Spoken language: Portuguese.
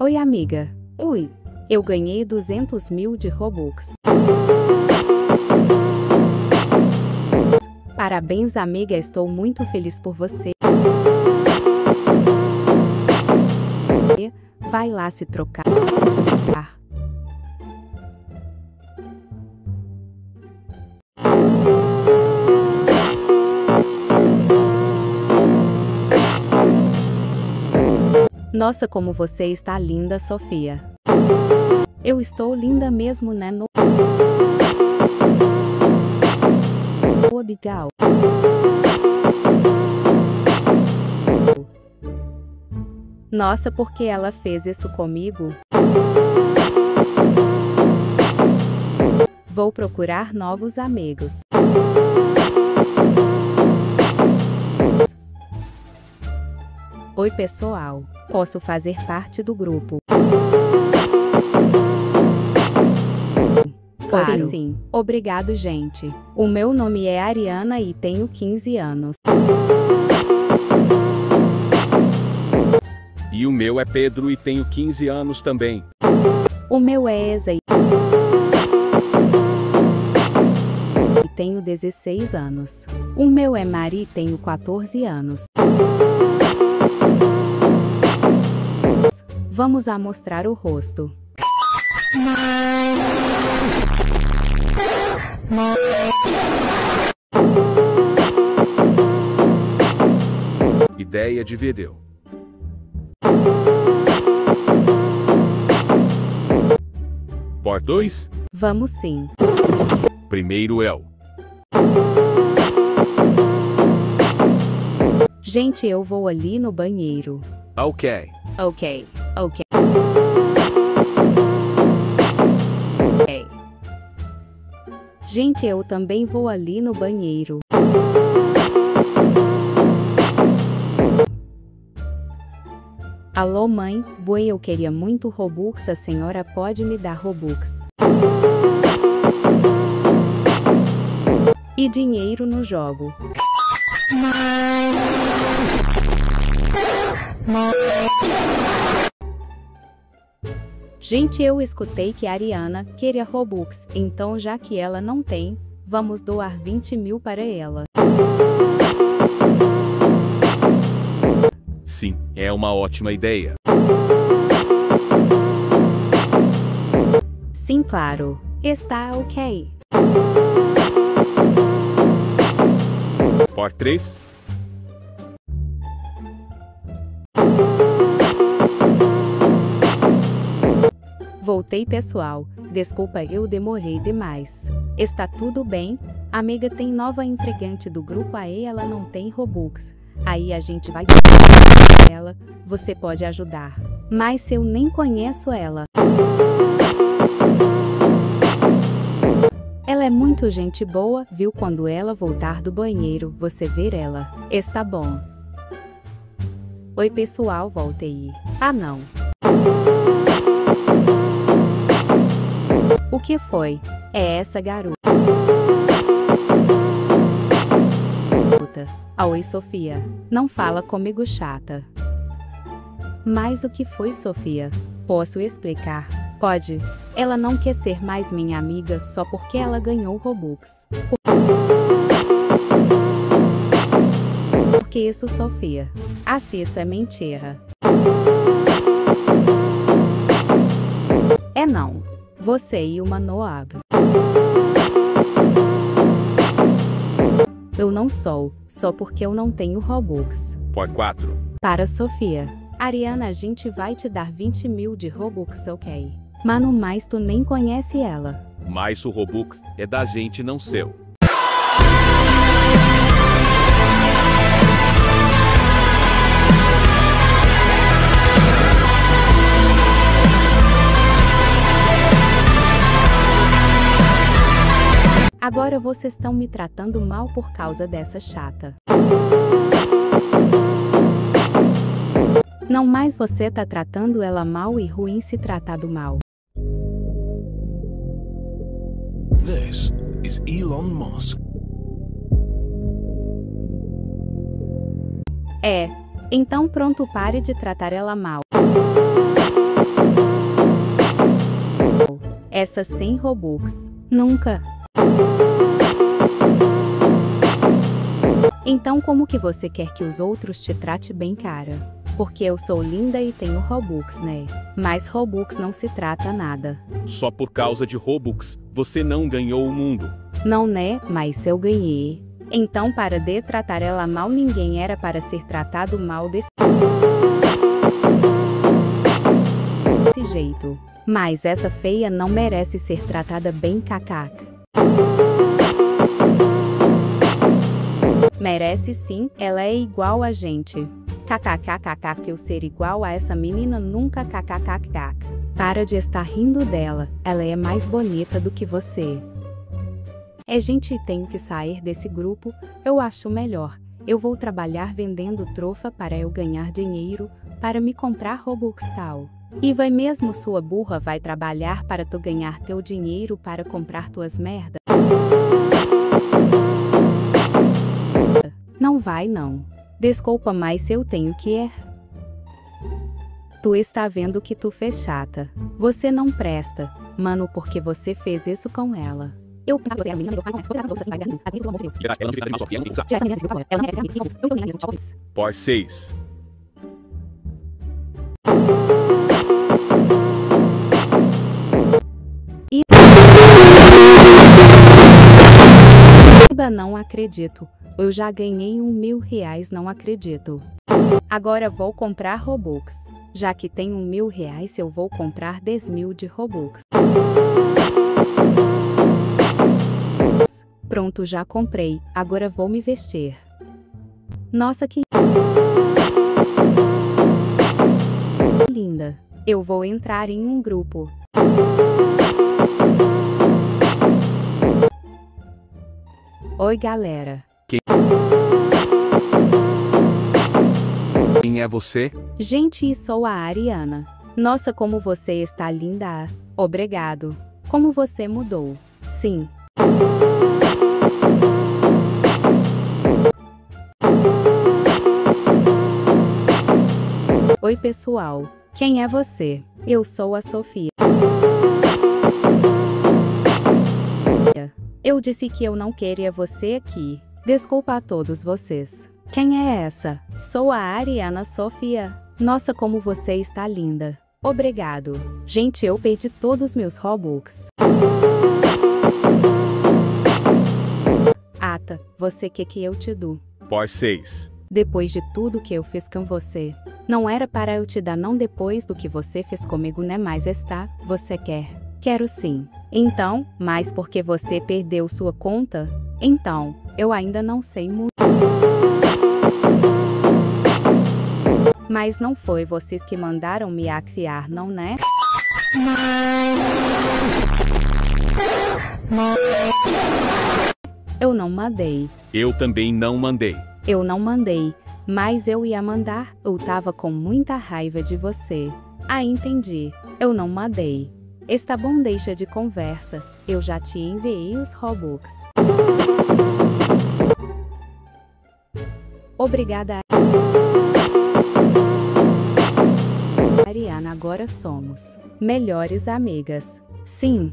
Oi, amiga. Oi. Eu ganhei 200 mil de Robux. Parabéns, amiga. Estou muito feliz por você. Vai lá se trocar. Nossa, como você está linda, Sofia. Eu estou linda mesmo, né? No... Nossa, porque ela fez isso comigo? Vou procurar novos amigos. Oi, pessoal. Posso fazer parte do grupo? Claro. Sim, sim. Obrigado, gente. O meu nome é Ariana e tenho 15 anos. E o meu é Pedro e tenho 15 anos também. O meu é Eza e tenho 16 anos. O meu é Mari e tenho 14 anos. Vamos a mostrar o rosto. Ideia de vídeo. Por 2? Vamos sim. Primeiro é o. Gente, eu vou ali no banheiro. Ok. Ok, ok. Gente, eu também vou ali no banheiro. Alô mãe, boi eu queria muito Robux, a senhora pode me dar Robux. E dinheiro no jogo. Gente, eu escutei que a Ariana queria Robux, então já que ela não tem, vamos doar 20 mil para ela. Sim, é uma ótima ideia. Sim, claro. Está ok. Por 3? Voltei pessoal, desculpa eu demorei demais. Está tudo bem? Amiga tem nova entregante do grupo aí ela não tem Robux. Aí a gente vai ela, você pode ajudar. Mas eu nem conheço ela. Ela é muito gente boa, viu quando ela voltar do banheiro, você ver ela. Está bom. Oi pessoal, voltei. Ah não. O que foi? É essa garota. Ah, oi, Sofia. Não fala comigo, chata. Mas o que foi, Sofia? Posso explicar? Pode. Ela não quer ser mais minha amiga só porque ela ganhou Robux. Porque isso, Sofia. Ah, isso é mentira. É não. Você e uma Noab. Eu não sou, só porque eu não tenho Robux. Por 4. Para Sofia. Ariana, a gente vai te dar 20 mil de Robux, ok? Mano, mas tu nem conhece ela. Mas o Robux é da gente, não seu. Agora vocês estão me tratando mal por causa dessa chata. Não mais você tá tratando ela mal e ruim se tratado mal. This is Elon Musk. É. Então pronto, pare de tratar ela mal. Essa sem Robux. Nunca. Então como que você quer que os outros te trate bem, cara? Porque eu sou linda e tenho Robux, né? Mas Robux não se trata nada. Só por causa de Robux, você não ganhou o mundo. Não né, mas eu ganhei. Então para de tratar ela mal ninguém era para ser tratado mal desse desse jeito. Mas essa feia não merece ser tratada bem cacaca. Merece sim, ela é igual a gente. KKKKK eu ser igual a essa menina nunca kkkk. Para de estar rindo dela, ela é mais bonita do que você. É gente e tenho que sair desse grupo, eu acho melhor. Eu vou trabalhar vendendo trofa para eu ganhar dinheiro, para me comprar Robux tal. E vai mesmo sua burra vai trabalhar para tu ganhar teu dinheiro para comprar tuas merda? Não vai não. Desculpa, mas eu tenho que ir. Tu está vendo que tu fez chata. Você não presta, mano, porque você fez isso com ela. Eu Pós é né? 6 Ainda não acredito. Eu já ganhei um mil reais, não acredito. Agora vou comprar Robux. Já que tenho um mil reais, eu vou comprar 10 mil de Robux. Pronto, já comprei. Agora vou me vestir. Nossa, que linda. Eu vou entrar em um grupo. Oi, galera. Quem é você? Gente, sou a Ariana. Nossa, como você está linda. Obrigado. Como você mudou. Sim. Oi, pessoal. Quem é você? Eu sou a Sofia. Eu disse que eu não queria você aqui. Desculpa a todos vocês. Quem é essa? Sou a Ariana Sofia. Nossa, como você está linda. Obrigado. Gente, eu perdi todos meus Robux. Ata, você quer que eu te dou? Por 6. Depois de tudo que eu fiz com você. Não era para eu te dar não depois do que você fez comigo, né? Mas está, você quer. Quero sim. Então, mas porque você perdeu sua conta? Então, eu ainda não sei muito. Mas não foi vocês que mandaram me axiar, não né? Eu não mandei. Eu também não mandei. Eu não mandei. Mas eu ia mandar, eu tava com muita raiva de você. Ah, entendi. Eu não mandei. Está bom, deixa de conversa. Eu já te enviei os Robux. Obrigada. Ariana, agora somos melhores amigas. Sim,